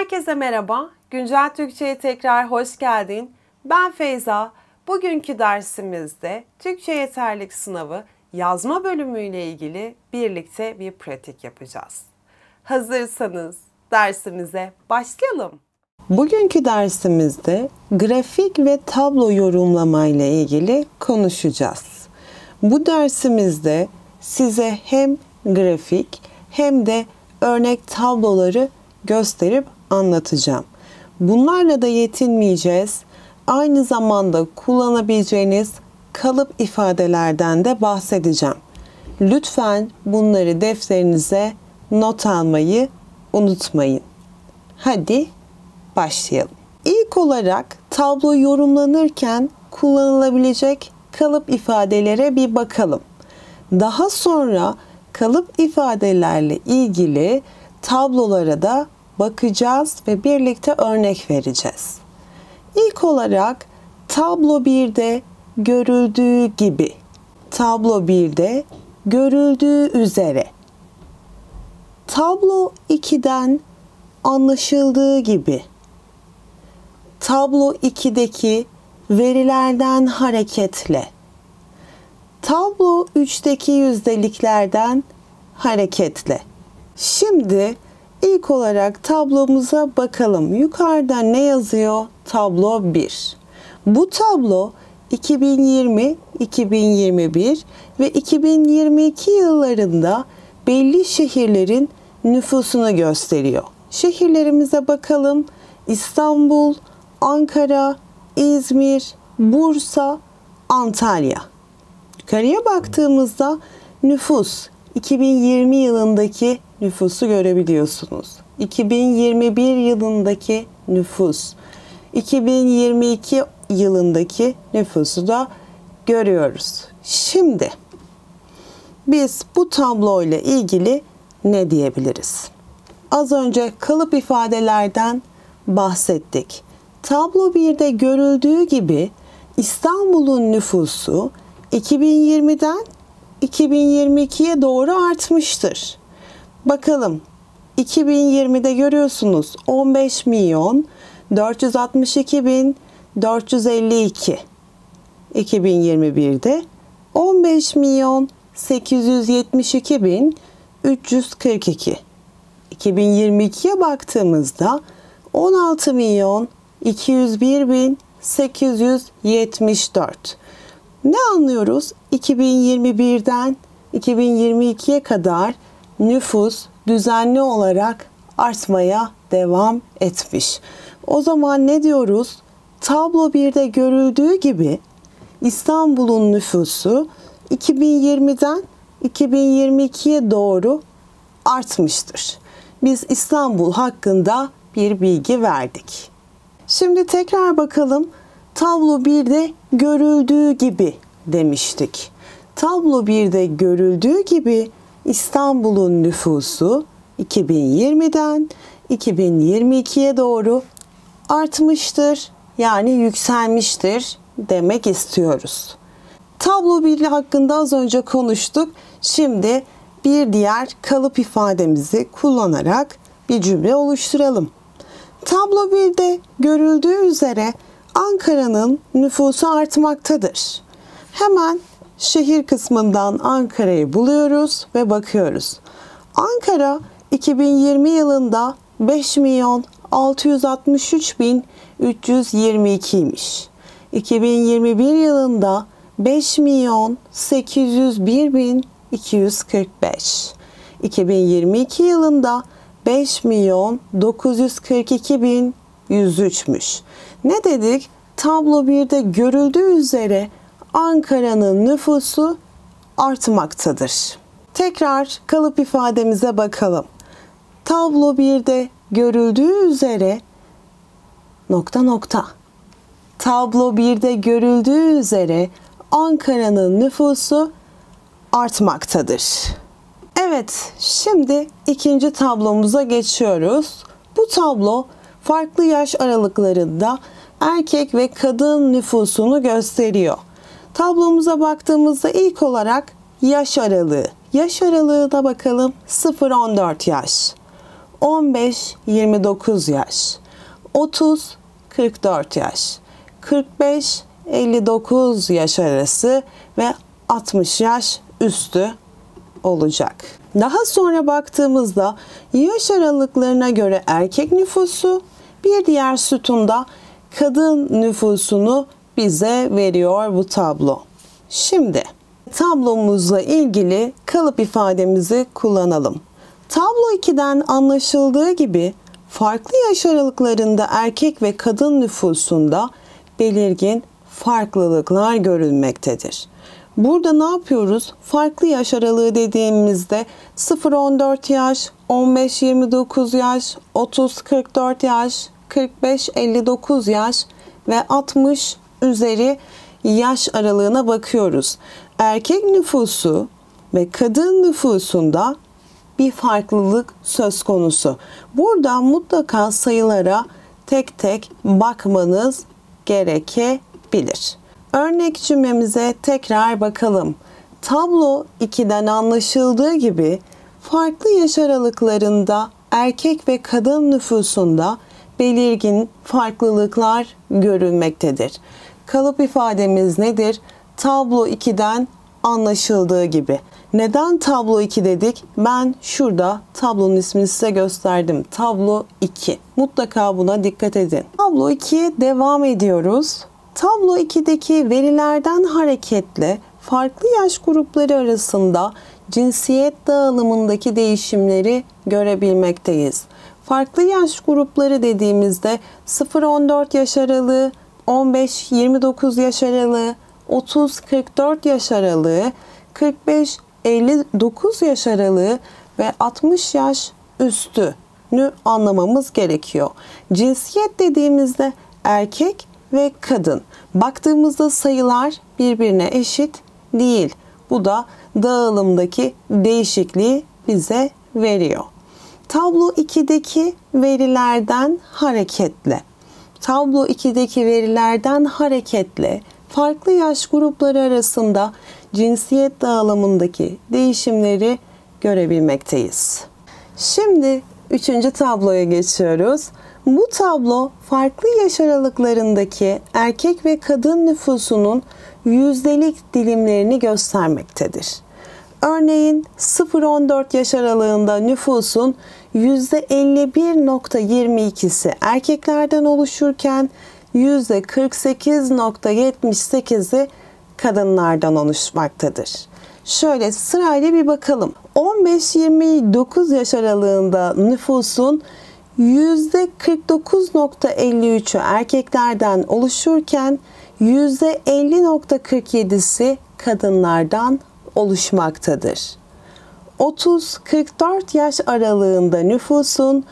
Herkese merhaba. Güncel Türkçe'ye tekrar hoş geldin. Ben Feyza. Bugünkü dersimizde Türkçe yeterlik sınavı yazma bölümüyle ilgili birlikte bir pratik yapacağız. Hazırsanız dersimize başlayalım. Bugünkü dersimizde grafik ve tablo yorumlama ile ilgili konuşacağız. Bu dersimizde size hem grafik hem de örnek tabloları gösterip anlatacağım. Bunlarla da yetinmeyeceğiz. Aynı zamanda kullanabileceğiniz kalıp ifadelerden de bahsedeceğim. Lütfen bunları defterinize not almayı unutmayın. Hadi başlayalım. İlk olarak tablo yorumlanırken kullanılabilecek kalıp ifadelere bir bakalım. Daha sonra kalıp ifadelerle ilgili tablolara da bakacağız ve birlikte örnek vereceğiz. İlk olarak tablo 1'de görüldüğü gibi. Tablo 1'de görüldüğü üzere. Tablo 2'den anlaşıldığı gibi. Tablo 2'deki verilerden hareketle. Tablo 3'teki yüzdeliklerden hareketle. Şimdi ilk olarak tablomuza bakalım. Yukarıda ne yazıyor? Tablo 1. Bu tablo 2020, 2021 ve 2022 yıllarında belli şehirlerin nüfusunu gösteriyor. Şehirlerimize bakalım. İstanbul, Ankara, İzmir, Bursa, Antalya. Yukarıya baktığımızda nüfus 2020 yılındaki nüfusu görebiliyorsunuz. 2021 yılındaki nüfus, 2022 yılındaki nüfusu da görüyoruz. Şimdi biz bu tablo ile ilgili ne diyebiliriz? Az önce kalıp ifadelerden bahsettik. Tablo 1'de görüldüğü gibi İstanbul'un nüfusu 2020'den 2022'ye doğru artmıştır. Bakalım 2020'de görüyorsunuz 15 milyon 462 bin 452. 2021'de 15 milyon 872 bin 342. 2022'ye baktığımızda 16 milyon 201 bin 874. Ne anlıyoruz? 2021'den 2022'ye kadar nüfus düzenli olarak artmaya devam etmiş. O zaman ne diyoruz? Tablo 1'de görüldüğü gibi İstanbul'un nüfusu 2020'den 2022'ye doğru artmıştır. Biz İstanbul hakkında bir bilgi verdik. Şimdi tekrar bakalım. Tablo 1'de görüldüğü gibi demiştik. Tablo 1'de görüldüğü gibi İstanbul'un nüfusu 2020'den 2022'ye doğru artmıştır. Yani yükselmiştir demek istiyoruz. Tablo 1 hakkında az önce konuştuk. Şimdi bir diğer kalıp ifademizi kullanarak bir cümle oluşturalım. Tablo 1'de görüldüğü üzere Ankara'nın nüfusu artmaktadır. Hemen şehir kısmından Ankara'yı buluyoruz ve bakıyoruz. Ankara 2020 yılında 5 milyon 663 bin 322 imiş. 2021 yılında 5 milyon 801 bin 245. 2022 yılında 5 milyon 942 bin 103'müş. Ne dedik? Tablo 1'de görüldüğü üzere Ankara'nın nüfusu artmaktadır. Tekrar kalıp ifademize bakalım. Tablo 1'de görüldüğü üzere nokta nokta. Tablo 1'de görüldüğü üzere Ankara'nın nüfusu artmaktadır. Evet, şimdi ikinci tablomuza geçiyoruz. Bu tablo farklı yaş aralıklarında erkek ve kadın nüfusunu gösteriyor. Tablomuza baktığımızda ilk olarak yaş aralığı. Yaş aralığı da bakalım 0-14 yaş. 15-29 yaş, 30-44 yaş, 45-59 yaş arası ve 60 yaş üstü olacak. Daha sonra baktığımızda yaş aralıklarına göre erkek nüfusu, bir diğer sütunda kadın nüfusunu bize veriyor bu tablo. Şimdi tablomuzla ilgili kalıp ifademizi kullanalım. Tablo 2'den anlaşıldığı gibi farklı yaş aralıklarında erkek ve kadın nüfusunda belirgin farklılıklar görülmektedir. Burada ne yapıyoruz? Farklı yaş aralığı dediğimizde 0-14 yaş, 15-29 yaş, 30-44 yaş, 45-59 yaş ve 60 üzeri yaş aralığına bakıyoruz. Erkek nüfusu ve kadın nüfusunda bir farklılık söz konusu. Burada mutlaka sayılara tek tek bakmanız gerekebilir. Örnek cümlemize tekrar bakalım. Tablo 2'den anlaşıldığı gibi farklı yaş aralıklarında erkek ve kadın nüfusunda belirgin farklılıklar görülmektedir. Kalıp ifademiz nedir? Tablo 2'den anlaşıldığı gibi. Neden tablo 2 dedik? Ben şurada tablonun ismini size gösterdim. Tablo 2. Mutlaka buna dikkat edin. Tablo 2'ye devam ediyoruz. Tablo 2'deki verilerden hareketle farklı yaş grupları arasında cinsiyet dağılımındaki değişimleri görebilmekteyiz. Farklı yaş grupları dediğimizde 0-14 yaş aralığı, 15-29 yaş aralığı, 30-44 yaş aralığı, 45-59 yaş aralığı ve 60 yaş üstünü anlamamız gerekiyor. Cinsiyet dediğimizde erkek ve kadın. Baktığımızda sayılar birbirine eşit değil. Bu da dağılımdaki değişikliği bize veriyor. Tablo 2'deki verilerden hareketle Tablo 2'deki verilerden hareketle farklı yaş grupları arasında cinsiyet dağılımındaki değişimleri görebilmekteyiz. Şimdi üçüncü tabloya geçiyoruz. Bu tablo farklı yaş aralıklarındaki erkek ve kadın nüfusunun yüzdelik dilimlerini göstermektedir. Örneğin 0-14 yaş aralığında nüfusun %51.22'si erkeklerden oluşurken %48.78'i kadınlardan oluşmaktadır. Şöyle sırayla bir bakalım. 15-29 yaş aralığında nüfusun %49.53'ü erkeklerden oluşurken %50.47'si kadınlardan oluşmaktadır. 30-44 yaş aralığında nüfusun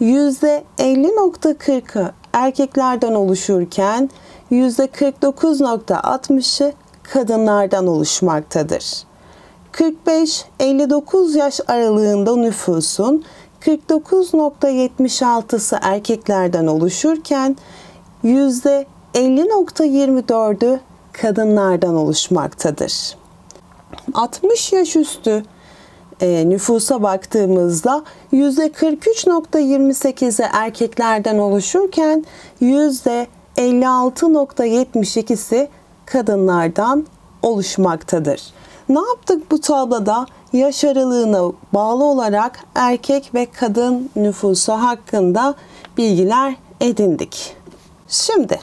%50.40'ı erkeklerden oluşurken %49.60'ı kadınlardan oluşmaktadır. 45-59 yaş aralığında nüfusun 49.76'sı erkeklerden oluşurken %50.24'ü kadınlardan oluşmaktadır. 60 yaş üstü e, nüfusa baktığımızda %43.28'i erkeklerden oluşurken %56.72'si kadınlardan oluşmaktadır. Ne yaptık bu tabloda? Yaş aralığına bağlı olarak erkek ve kadın nüfusu hakkında bilgiler edindik. Şimdi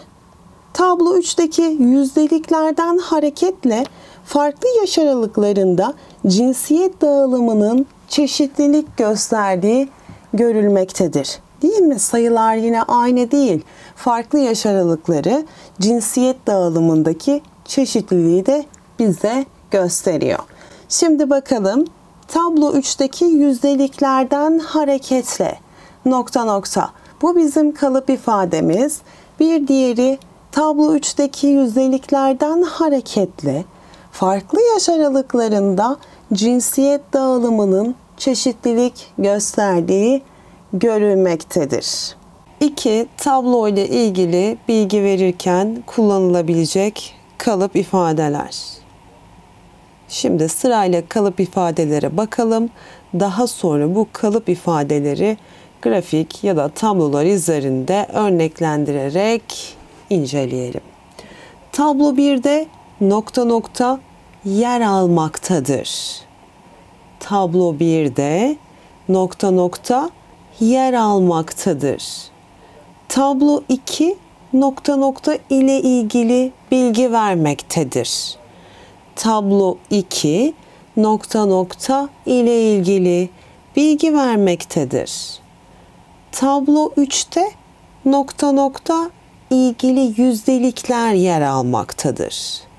tablo 3'teki yüzdeliklerden hareketle farklı yaş aralıklarında cinsiyet dağılımının çeşitlilik gösterdiği görülmektedir. Değil mi? Sayılar yine aynı değil. Farklı yaş aralıkları cinsiyet dağılımındaki çeşitliliği de bize gösteriyor. Şimdi bakalım tablo 3'teki yüzdeliklerden hareketle nokta nokta. Bu bizim kalıp ifademiz. Bir diğeri tablo 3'teki yüzdeliklerden hareketle farklı yaş aralıklarında cinsiyet dağılımının çeşitlilik gösterdiği görülmektedir. 2. Tablo ile ilgili bilgi verirken kullanılabilecek kalıp ifadeler. Şimdi sırayla kalıp ifadelere bakalım. Daha sonra bu kalıp ifadeleri grafik ya da tablolar üzerinde örneklendirerek inceleyelim. Tablo 1'de nokta nokta yer almaktadır. Tablo 1'de nokta nokta yer almaktadır. Tablo 2 nokta nokta ile ilgili bilgi vermektedir. Tablo 2 nokta nokta ile ilgili bilgi vermektedir. Tablo 3'te nokta nokta ilgili yüzdelikler yer almaktadır.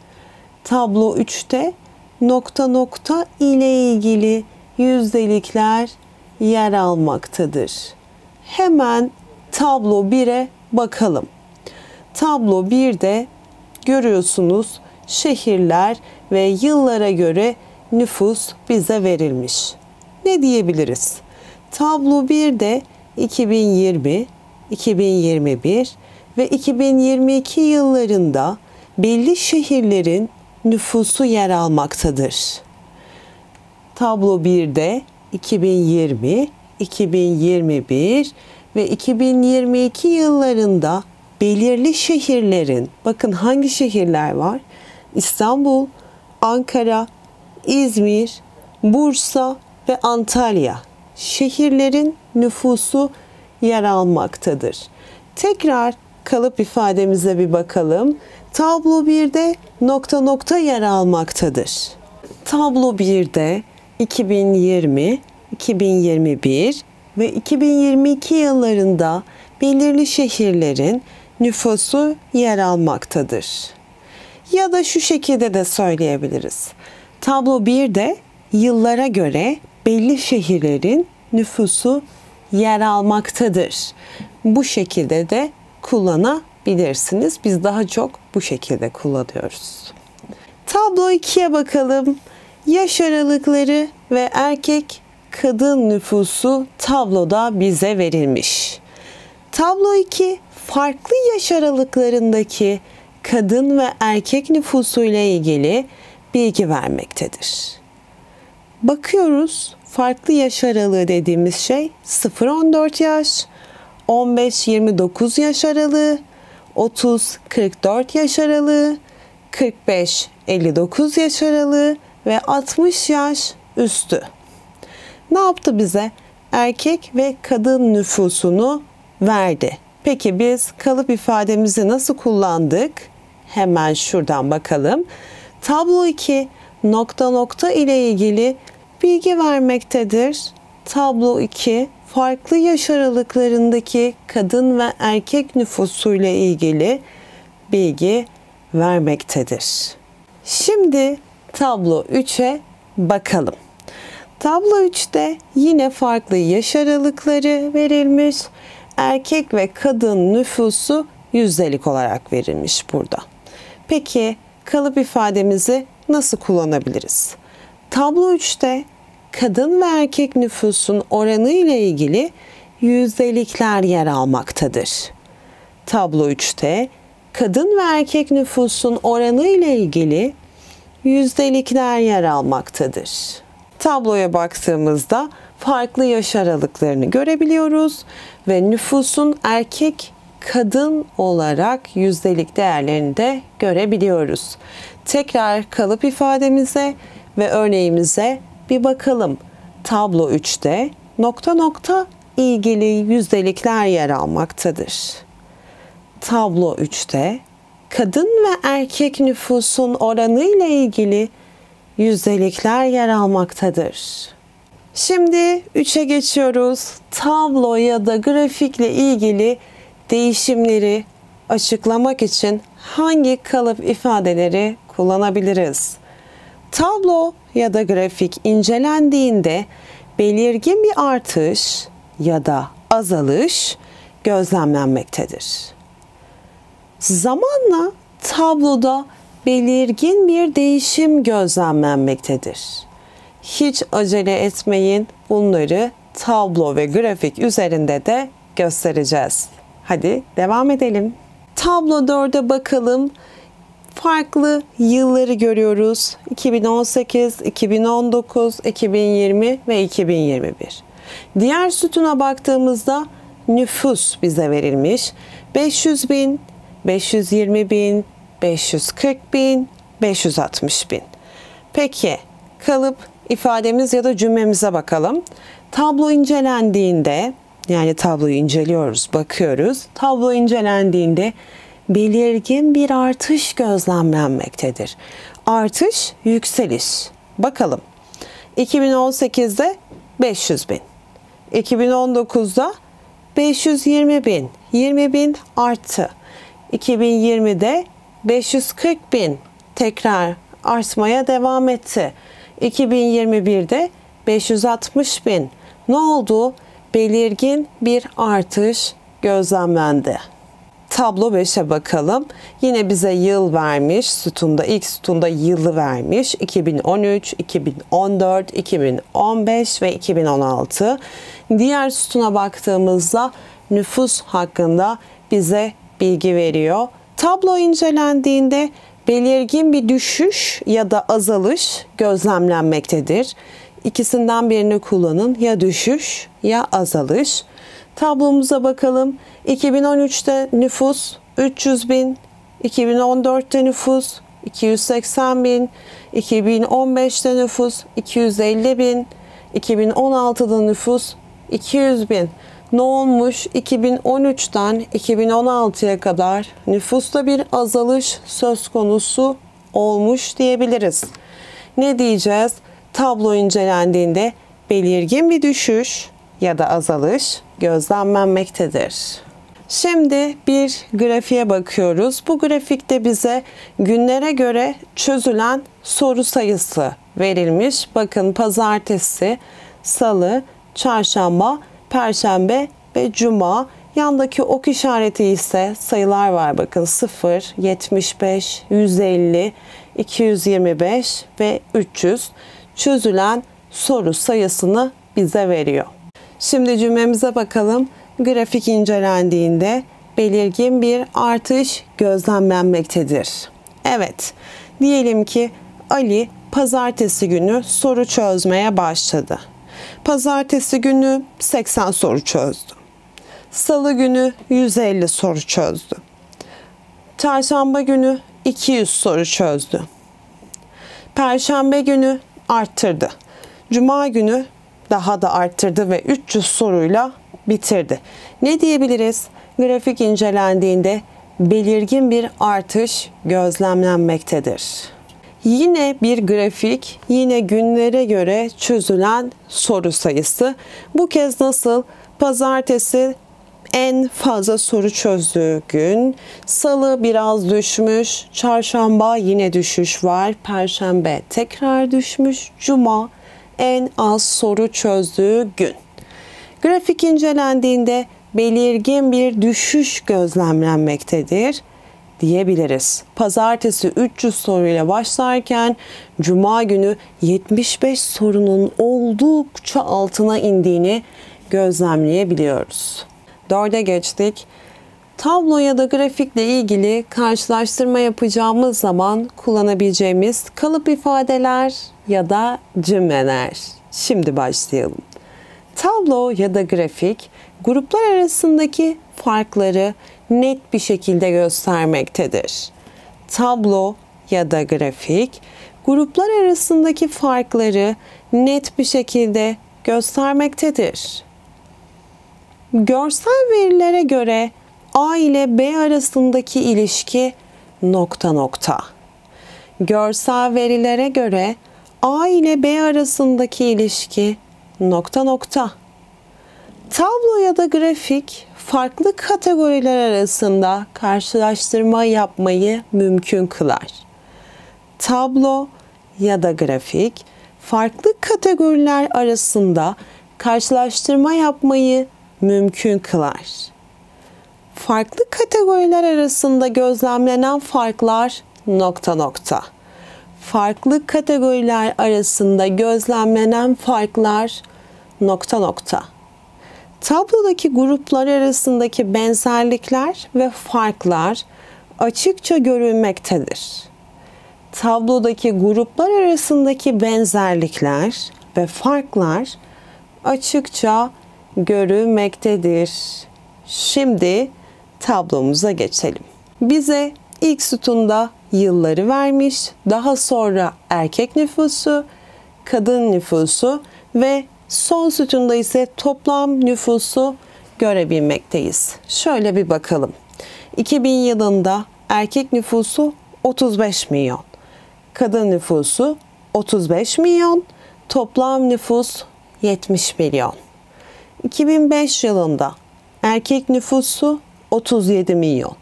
Tablo 3'te nokta nokta ile ilgili yüzdelikler yer almaktadır. Hemen tablo 1'e bakalım. Tablo 1'de görüyorsunuz şehirler ve yıllara göre nüfus bize verilmiş. Ne diyebiliriz? Tablo 1'de 2020, 2021 ve 2022 yıllarında belli şehirlerin nüfusu yer almaktadır. Tablo 1'de 2020, 2021 ve 2022 yıllarında belirli şehirlerin, bakın hangi şehirler var? İstanbul, Ankara, İzmir, Bursa ve Antalya şehirlerin nüfusu yer almaktadır. Tekrar kalıp ifademize bir bakalım. Tablo 1'de nokta nokta yer almaktadır. Tablo 1'de 2020, 2021 ve 2022 yıllarında belirli şehirlerin nüfusu yer almaktadır. Ya da şu şekilde de söyleyebiliriz. Tablo 1'de yıllara göre belli şehirlerin nüfusu yer almaktadır. Bu şekilde de kullanabilirsiniz. Biz daha çok bu şekilde kullanıyoruz. Tablo 2'ye bakalım. Yaş aralıkları ve erkek kadın nüfusu tabloda bize verilmiş. Tablo 2 farklı yaş aralıklarındaki kadın ve erkek nüfusu ile ilgili bilgi vermektedir. Bakıyoruz farklı yaş aralığı dediğimiz şey 0-14 yaş, 15-29 yaş aralığı, 30-44 yaş aralığı, 45-59 yaş aralığı ve 60 yaş üstü. Ne yaptı bize? Erkek ve kadın nüfusunu verdi. Peki biz kalıp ifademizi nasıl kullandık? Hemen şuradan bakalım. Tablo 2 nokta nokta ile ilgili bilgi vermektedir. Tablo 2 farklı yaş aralıklarındaki kadın ve erkek nüfusu ile ilgili bilgi vermektedir. Şimdi tablo 3'e bakalım. Tablo 3'te yine farklı yaş aralıkları verilmiş. Erkek ve kadın nüfusu yüzdelik olarak verilmiş burada. Peki kalıp ifademizi nasıl kullanabiliriz? Tablo 3'te kadın ve erkek nüfusun oranı ile ilgili yüzdelikler yer almaktadır. Tablo 3'te kadın ve erkek nüfusun oranı ile ilgili yüzdelikler yer almaktadır. Tabloya baktığımızda farklı yaş aralıklarını görebiliyoruz ve nüfusun erkek kadın olarak yüzdelik değerlerini de görebiliyoruz. Tekrar kalıp ifademize ve örneğimize bir bakalım. Tablo 3'te nokta nokta ilgili yüzdelikler yer almaktadır. Tablo 3'te kadın ve erkek nüfusun oranı ile ilgili yüzdelikler yer almaktadır. Şimdi 3'e geçiyoruz. Tablo ya da grafikle ilgili değişimleri açıklamak için hangi kalıp ifadeleri kullanabiliriz? Tablo ya da grafik incelendiğinde belirgin bir artış ya da azalış gözlemlenmektedir. Zamanla tabloda belirgin bir değişim gözlemlenmektedir. Hiç acele etmeyin. Bunları tablo ve grafik üzerinde de göstereceğiz. Hadi devam edelim. Tablo 4'e bakalım. Farklı yılları görüyoruz. 2018, 2019, 2020 ve 2021. Diğer sütuna baktığımızda nüfus bize verilmiş. 500 bin, 520 bin, 540 bin, 560 bin. Peki kalıp ifademiz ya da cümlemize bakalım. Tablo incelendiğinde yani tabloyu inceliyoruz, bakıyoruz. Tablo incelendiğinde belirgin bir artış gözlemlenmektedir. Artış, yükseliş. Bakalım. 2018'de 500 bin. 2019'da 520 bin. 20 bin arttı. 2020'de 540 bin tekrar artmaya devam etti. 2021'de 560 bin. Ne oldu? Belirgin bir artış gözlemlendi. Tablo 5'e bakalım. Yine bize yıl vermiş. Sütunda ilk sütunda yılı vermiş. 2013, 2014, 2015 ve 2016. Diğer sütuna baktığımızda nüfus hakkında bize bilgi veriyor. Tablo incelendiğinde belirgin bir düşüş ya da azalış gözlemlenmektedir. İkisinden birini kullanın ya düşüş ya azalış. Tablomuza bakalım. 2013'te nüfus 300 bin, 2014'te nüfus 280 bin, 2015'te nüfus 250 bin, 2016'da nüfus 200 bin. Ne olmuş? 2013'ten 2016'ya kadar nüfusta bir azalış söz konusu olmuş diyebiliriz. Ne diyeceğiz? Tablo incelendiğinde belirgin bir düşüş ya da azalış gözlemlenmektedir. Şimdi bir grafiğe bakıyoruz. Bu grafikte bize günlere göre çözülen soru sayısı verilmiş. Bakın pazartesi, salı, çarşamba, perşembe ve cuma. Yandaki ok işareti ise sayılar var. Bakın 0, 75, 150, 225 ve 300 çözülen soru sayısını bize veriyor. Şimdi cümlemize bakalım. Grafik incelendiğinde belirgin bir artış gözlemlenmektedir. Evet, diyelim ki Ali pazartesi günü soru çözmeye başladı. Pazartesi günü 80 soru çözdü. Salı günü 150 soru çözdü. Çarşamba günü 200 soru çözdü. Perşembe günü arttırdı. Cuma günü daha da arttırdı ve 300 soruyla bitirdi. Ne diyebiliriz? Grafik incelendiğinde belirgin bir artış gözlemlenmektedir. Yine bir grafik, yine günlere göre çözülen soru sayısı. Bu kez nasıl? Pazartesi en fazla soru çözdüğü gün, salı biraz düşmüş, çarşamba yine düşüş var, perşembe tekrar düşmüş, cuma en az soru çözdüğü gün. Grafik incelendiğinde belirgin bir düşüş gözlemlenmektedir diyebiliriz. Pazartesi 300 soruyla başlarken cuma günü 75 sorunun oldukça altına indiğini gözlemleyebiliyoruz. Dörde geçtik. Tablo ya da grafikle ilgili karşılaştırma yapacağımız zaman kullanabileceğimiz kalıp ifadeler ya da cümleler. Şimdi başlayalım. Tablo ya da grafik gruplar arasındaki farkları net bir şekilde göstermektedir. Tablo ya da grafik gruplar arasındaki farkları net bir şekilde göstermektedir. Görsel verilere göre A ile B arasındaki ilişki nokta nokta. Görsel verilere göre A ile B arasındaki ilişki nokta nokta. Tablo ya da grafik farklı kategoriler arasında karşılaştırma yapmayı mümkün kılar. Tablo ya da grafik farklı kategoriler arasında karşılaştırma yapmayı mümkün kılar. Farklı kategoriler arasında gözlemlenen farklar nokta nokta. Farklı kategoriler arasında gözlemlenen farklar nokta nokta. Tablodaki gruplar arasındaki benzerlikler ve farklar açıkça görülmektedir. Tablodaki gruplar arasındaki benzerlikler ve farklar açıkça görülmektedir. Şimdi tablomuza geçelim. Bize ilk sütunda yılları vermiş, daha sonra erkek nüfusu, kadın nüfusu ve son sütunda ise toplam nüfusu görebilmekteyiz. Şöyle bir bakalım. 2000 yılında erkek nüfusu 35 milyon, kadın nüfusu 35 milyon, toplam nüfus 70 milyon. 2005 yılında erkek nüfusu 37 milyon,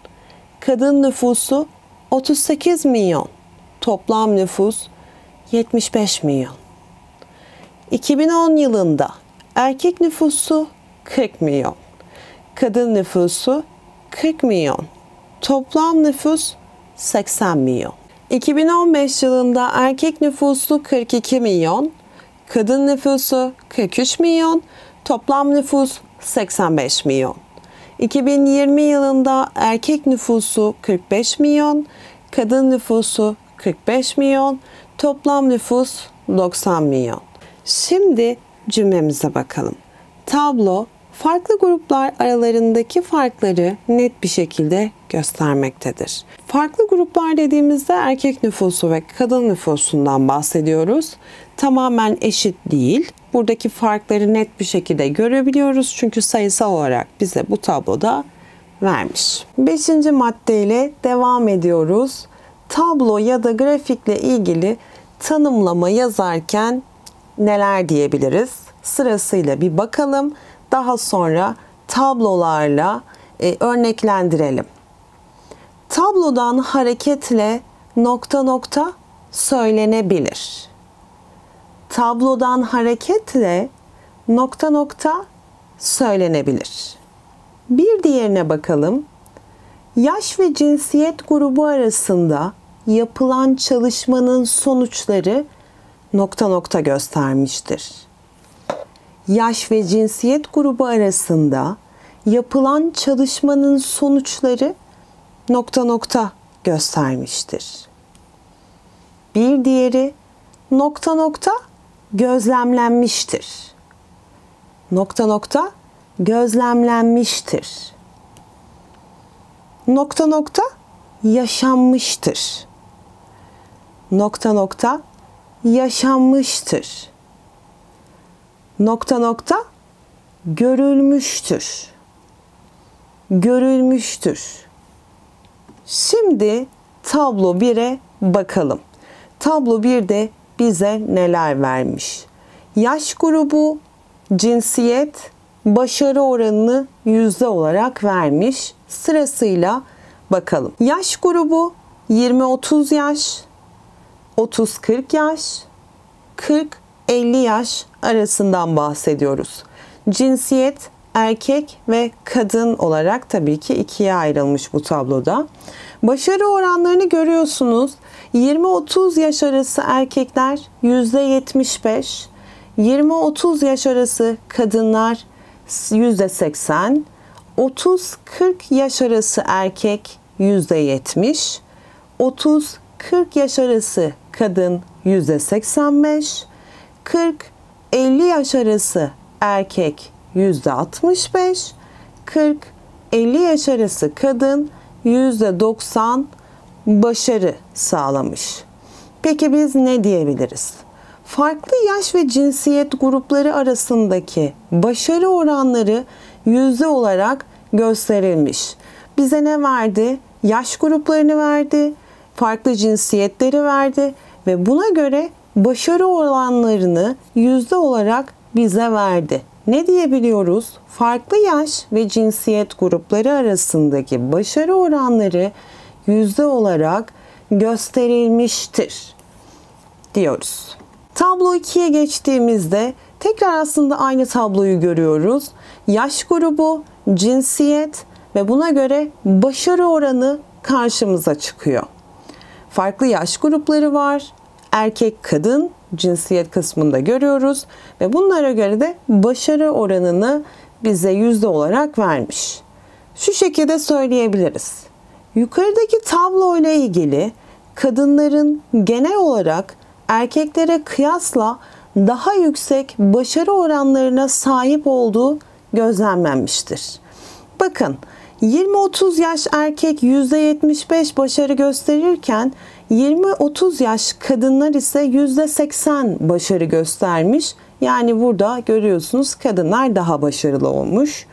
kadın nüfusu 38 milyon, toplam nüfus 75 milyon. 2010 yılında erkek nüfusu 40 milyon, kadın nüfusu 40 milyon, toplam nüfus 80 milyon. 2015 yılında erkek nüfusu 42 milyon, kadın nüfusu 43 milyon, toplam nüfus 85 milyon. 2020 yılında erkek nüfusu 45 milyon, kadın nüfusu 45 milyon, toplam nüfus 90 milyon. Şimdi cümlemize bakalım. Tablo farklı gruplar aralarındaki farkları net bir şekilde göstermektedir. Farklı gruplar dediğimizde erkek nüfusu ve kadın nüfusundan bahsediyoruz. Tamamen eşit değil. Buradaki farkları net bir şekilde görebiliyoruz çünkü sayısal olarak bize bu tabloda vermiş. Beşinci maddeyle devam ediyoruz. Tablo ya da grafikle ilgili tanımlama yazarken neler diyebiliriz? Sırasıyla bir bakalım. Daha sonra tablolarla e, örneklendirelim. Tablodan hareketle nokta nokta söylenebilir. Tablodan hareketle nokta nokta söylenebilir. Bir diğerine bakalım. Yaş ve cinsiyet grubu arasında yapılan çalışmanın sonuçları nokta nokta göstermiştir. Yaş ve cinsiyet grubu arasında yapılan çalışmanın sonuçları nokta nokta göstermiştir. Bir diğeri nokta nokta gözlemlenmiştir. Nokta nokta gözlemlenmiştir. Nokta nokta yaşanmıştır. Nokta nokta yaşanmıştır. Nokta nokta görülmüştür. Görülmüştür. Şimdi tablo 1'e bakalım. Tablo 1'de bize neler vermiş? Yaş grubu, cinsiyet, başarı oranını yüzde olarak vermiş. Sırasıyla bakalım. Yaş grubu 20-30 yaş, 30-40 yaş, 40-50 yaş arasından bahsediyoruz. Cinsiyet erkek ve kadın olarak tabii ki ikiye ayrılmış bu tabloda. Başarı oranlarını görüyorsunuz. 20-30 yaş arası erkekler %75, 20-30 yaş arası kadınlar %80, 30-40 yaş arası erkek %70, 30-40 yaş arası kadın %85, 40-50 yaş arası erkek %65, 40-50 yaş arası kadın %90 başarı sağlamış. Peki biz ne diyebiliriz? Farklı yaş ve cinsiyet grupları arasındaki başarı oranları yüzde olarak gösterilmiş. Bize ne verdi? Yaş gruplarını verdi, farklı cinsiyetleri verdi ve buna göre başarı oranlarını yüzde olarak bize verdi. Ne diyebiliyoruz? Farklı yaş ve cinsiyet grupları arasındaki başarı oranları yüzde olarak gösterilmiştir diyoruz. Tablo 2'ye geçtiğimizde tekrar aslında aynı tabloyu görüyoruz. Yaş grubu, cinsiyet ve buna göre başarı oranı karşımıza çıkıyor. Farklı yaş grupları var. Erkek, kadın cinsiyet kısmında görüyoruz ve bunlara göre de başarı oranını bize yüzde olarak vermiş. Şu şekilde söyleyebiliriz. Yukarıdaki tablo ile ilgili kadınların genel olarak erkeklere kıyasla daha yüksek başarı oranlarına sahip olduğu gözlemlenmiştir. Bakın 20-30 yaş erkek %75 başarı gösterirken 20-30 yaş kadınlar ise %80 başarı göstermiş. Yani burada görüyorsunuz kadınlar daha başarılı olmuş.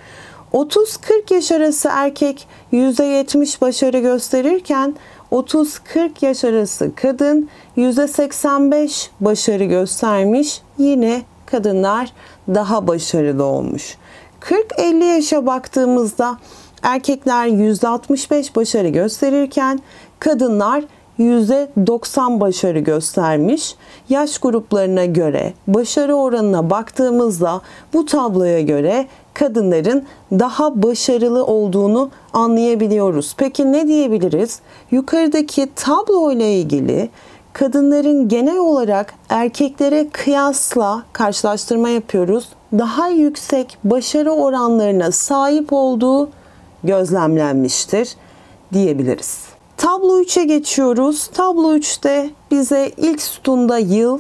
30-40 yaş arası erkek %70 başarı gösterirken 30-40 yaş arası kadın %85 başarı göstermiş. Yine kadınlar daha başarılı olmuş. 40-50 yaşa baktığımızda erkekler %65 başarı gösterirken kadınlar %90 başarı göstermiş. Yaş gruplarına göre başarı oranına baktığımızda bu tabloya göre kadınların daha başarılı olduğunu anlayabiliyoruz. Peki ne diyebiliriz? Yukarıdaki tablo ile ilgili kadınların genel olarak erkeklere kıyasla karşılaştırma yapıyoruz. Daha yüksek başarı oranlarına sahip olduğu gözlemlenmiştir diyebiliriz. Tablo 3'e geçiyoruz. Tablo 3'te bize ilk sütunda yıl,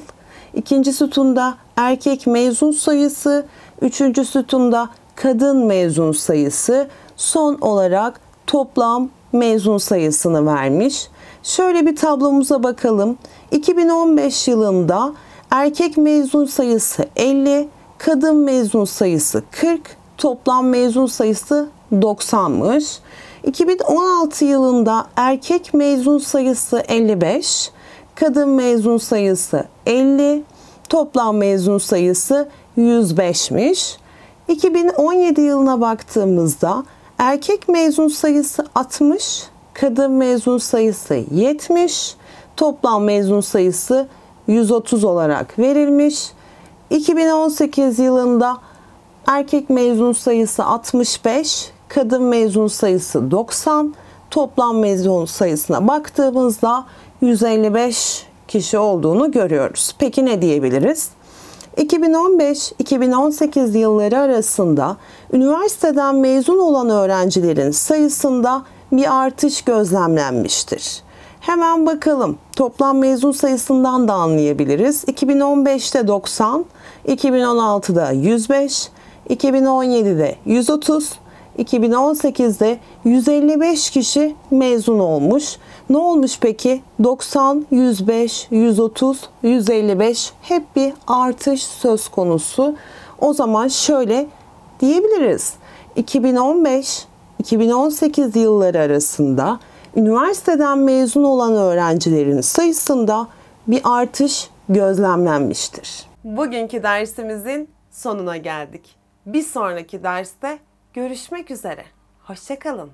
ikinci sütunda erkek mezun sayısı, üçüncü sütunda kadın mezun sayısı, son olarak toplam mezun sayısını vermiş. Şöyle bir tablomuza bakalım. 2015 yılında erkek mezun sayısı 50, kadın mezun sayısı 40, toplam mezun sayısı 90'mış. 2016 yılında erkek mezun sayısı 55, kadın mezun sayısı 50, toplam mezun sayısı 105'miş. 2017 yılına baktığımızda erkek mezun sayısı 60, kadın mezun sayısı 70, toplam mezun sayısı 130 olarak verilmiş. 2018 yılında erkek mezun sayısı 65, kadın mezun sayısı 90, toplam mezun sayısına baktığımızda 155 kişi olduğunu görüyoruz. Peki ne diyebiliriz? 2015-2018 yılları arasında üniversiteden mezun olan öğrencilerin sayısında bir artış gözlemlenmiştir. Hemen bakalım. Toplam mezun sayısından da anlayabiliriz. 2015'te 90, 2016'da 105, 2017'de 130, 2018'de 155 kişi mezun olmuş. Ne olmuş peki? 90, 105, 130, 155 hep bir artış söz konusu. O zaman şöyle diyebiliriz. 2015 2018 yılları arasında üniversiteden mezun olan öğrencilerin sayısında bir artış gözlemlenmiştir. Bugünkü dersimizin sonuna geldik. Bir sonraki derste görüşmek üzere. Hoşçakalın.